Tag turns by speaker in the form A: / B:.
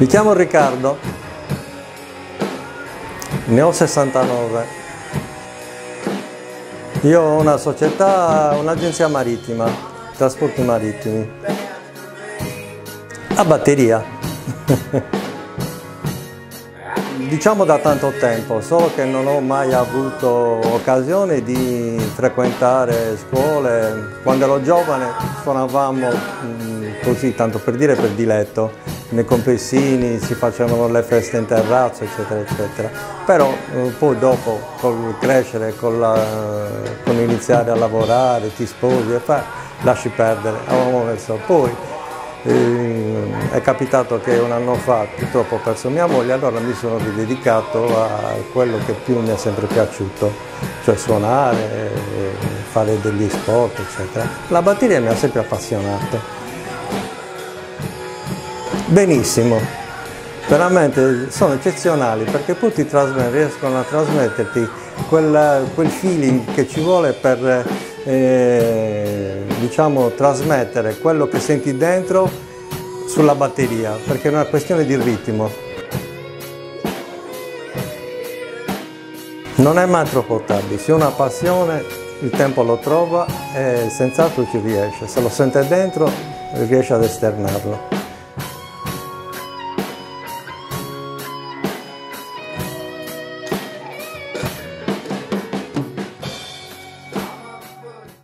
A: Mi chiamo Riccardo, ne ho 69. Io ho una società, un'agenzia marittima, trasporti marittimi, a batteria. diciamo da tanto tempo, solo che non ho mai avuto occasione di frequentare scuole. Quando ero giovane suonavamo mm, così, tanto per dire, per diletto, nei complessini si facevano le feste in terrazzo, eccetera, eccetera. Però eh, poi dopo, col crescere, con, la, con iniziare a lavorare, ti sposi e fai, lasci perdere, avevamo messo. Poi eh, è capitato che un anno fa purtroppo ho perso mia moglie, allora mi sono dedicato a quello che più mi è sempre piaciuto, cioè suonare, fare degli sport, eccetera. La batteria mi ha sempre appassionato. Benissimo, veramente sono eccezionali perché poi ti riescono a trasmetterti quel, quel feeling che ci vuole per eh, diciamo, trasmettere quello che senti dentro sulla batteria, perché è una questione di ritmo. Non è mai troppo tardi, se una passione il tempo lo trova e senz'altro ci riesce, se lo sente dentro riesce ad esternarlo.